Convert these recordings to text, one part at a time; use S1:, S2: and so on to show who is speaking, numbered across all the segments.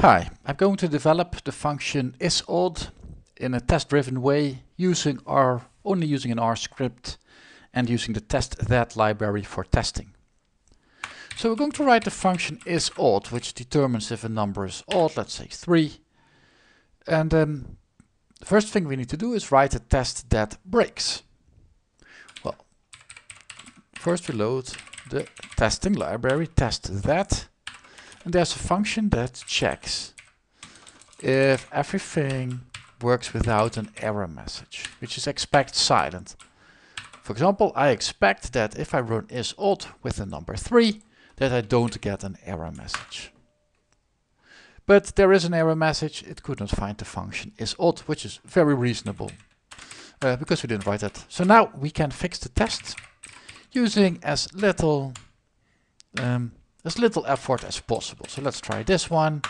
S1: Hi, I'm going to develop the function isOdd in a test-driven way using R, only using an R script and using the testthat library for testing. So we're going to write the function isOdd, which determines if a number is odd, let's say 3. And um, the first thing we need to do is write a testthat breaks. Well, first we load the testing library, test that, and there's a function that checks if everything works without an error message, which is expect silent. For example, I expect that if I run is odd with the number 3, that I don't get an error message. But there is an error message, it could not find the function is odd, which is very reasonable, uh, because we didn't write that. So now we can fix the test using as little um, as little effort as possible. So let's try this one.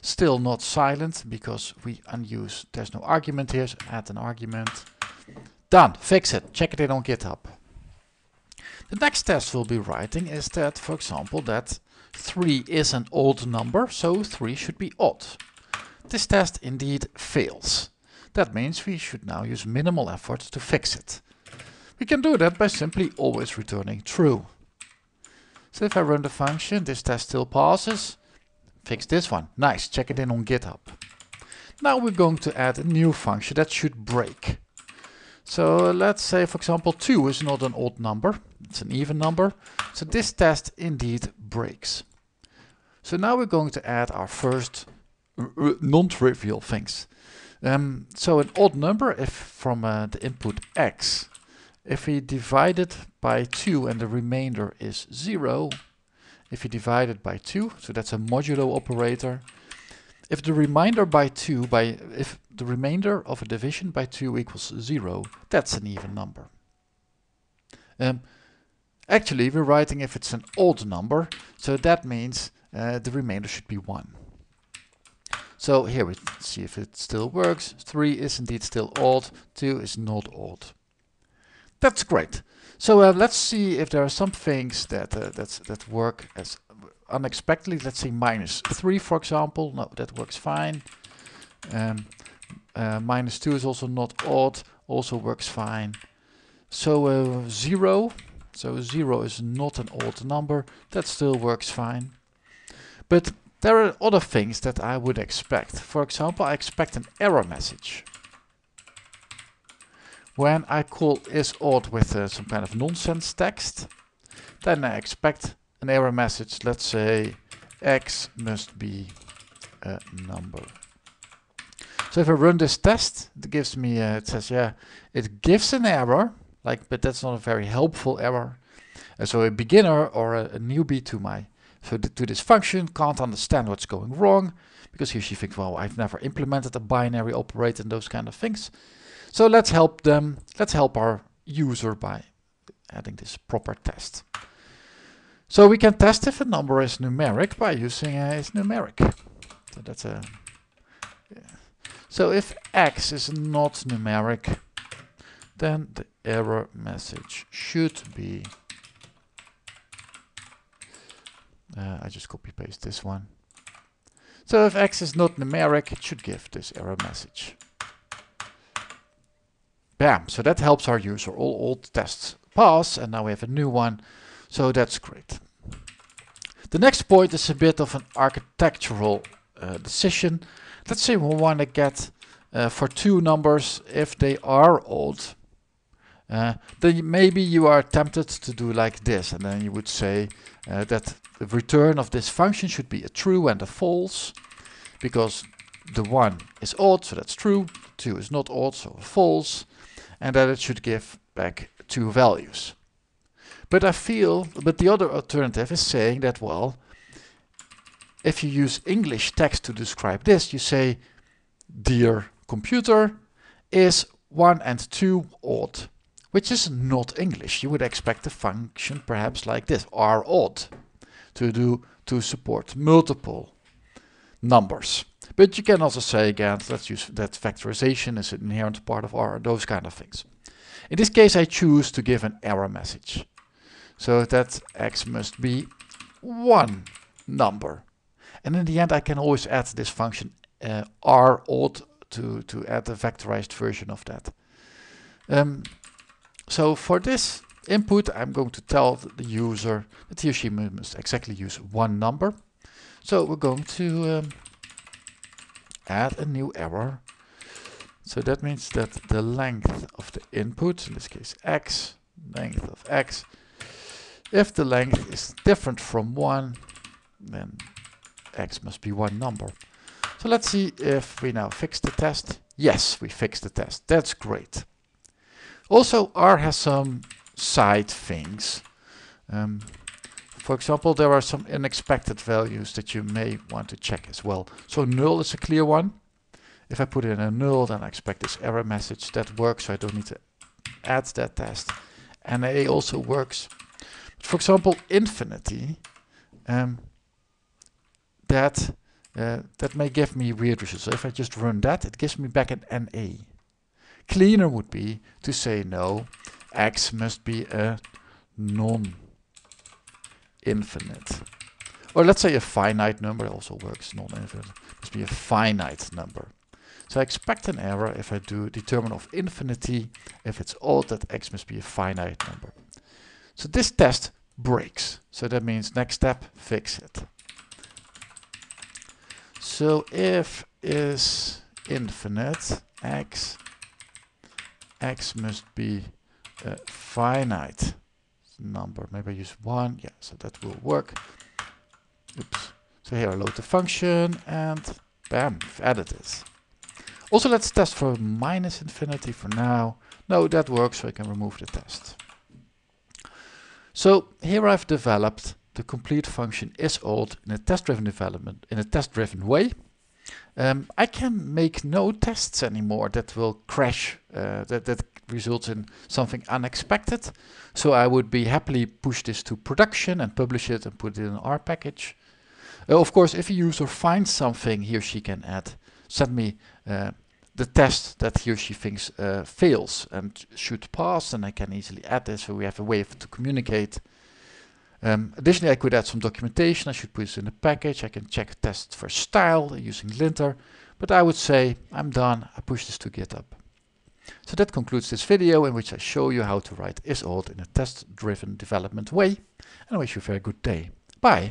S1: Still not silent because we unuse, there's no argument here, so add an argument. Done, fix it, check it in on GitHub. The next test we'll be writing is that, for example, that 3 is an odd number, so 3 should be odd. This test indeed fails. That means we should now use minimal effort to fix it. We can do that by simply always returning true. If I run the function, this test still passes. Fix this one. Nice, check it in on GitHub. Now we're going to add a new function that should break. So let's say, for example, 2 is not an odd number, it's an even number. So this test indeed breaks. So now we're going to add our first non-trivial things. Um, so an odd number, if from uh, the input x if we divide it by 2 and the remainder is 0, if we divide it by 2, so that's a modulo operator, if the remainder by 2, by if the remainder of a division by 2 equals 0, that's an even number. Um, actually, we're writing if it's an odd number, so that means uh, the remainder should be 1. So here we see if it still works. 3 is indeed still odd, 2 is not odd. That's great. So uh, let's see if there are some things that uh, that work as unexpectedly. Let's say minus 3, for example. No, that works fine. Um, uh, minus 2 is also not odd, also works fine. So uh, 0, so 0 is not an odd number, that still works fine. But there are other things that I would expect. For example, I expect an error message when I call is odd with uh, some kind of nonsense text, then I expect an error message. Let's say x must be a number. So if I run this test, it gives me, uh, it says, yeah, it gives an error, like, but that's not a very helpful error. And so a beginner or a, a newbie to my, so to this function can't understand what's going wrong, because here she thinks, well, I've never implemented a binary operator and those kind of things. So let's help them, let's help our user by adding this proper test. So we can test if a number is numeric by using a is numeric. So that's a. So if x is not numeric, then the error message should be uh, I just copy paste this one. So if x is not numeric, it should give this error message. Bam, so that helps our user. All old tests pass and now we have a new one. So that's great. The next point is a bit of an architectural uh, decision. Let's say we want to get uh, for two numbers if they are odd. Uh, then maybe you are tempted to do like this and then you would say uh, that the return of this function should be a true and a false because the one is odd so that's true, two is not odd so false and that it should give back two values. But I feel, but the other alternative is saying that, well, if you use English text to describe this, you say, dear computer, is 1 and 2 odd? Which is not English. You would expect a function perhaps like this, are odd, to do to support multiple numbers. But you can also say again, let's use that vectorization is an inherent part of R, those kind of things. In this case, I choose to give an error message. So that x must be one number. And in the end, I can always add this function uh, rold to, to add a vectorized version of that. Um, so for this input, I'm going to tell the user that he or she must exactly use one number. So we're going to um, add a new error. So that means that the length of the input, in this case x, length of x, if the length is different from 1, then x must be one number. So let's see if we now fix the test. Yes, we fixed the test. That's great. Also, R has some side things. Um, for example, there are some unexpected values that you may want to check as well. So null is a clear one. If I put in a null, then I expect this error message. That works, so I don't need to add that test. NA also works. But For example, infinity, um, that uh, that may give me weird results. So if I just run that, it gives me back an NA. Cleaner would be to say no, x must be a non infinite. Or let's say a finite number also works, non-infinite. Must be a finite number. So I expect an error if I do determine of infinity, if it's odd that x must be a finite number. So this test breaks. So that means next step, fix it. So if is infinite, x, x must be a finite number. Maybe I use 1. Yeah, so that will work. Oops. So here I load the function and bam, added this. Also let's test for minus infinity for now. No, that works, so I can remove the test. So here I've developed the complete function is_odd in a test-driven development, in a test-driven way. Um, I can make no tests anymore that will crash, uh, that, that results in something unexpected. So I would be happily push this to production and publish it and put it in an R package. Uh, of course, if a user finds something he or she can add, send me uh, the test that he or she thinks uh, fails and should pass, and I can easily add this so we have a way to communicate. Um, additionally, I could add some documentation. I should put this in a package. I can check tests for style using linter. But I would say I'm done. I push this to GitHub. So that concludes this video in which I show you how to write is_odd in a test-driven development way. And I wish you a very good day. Bye.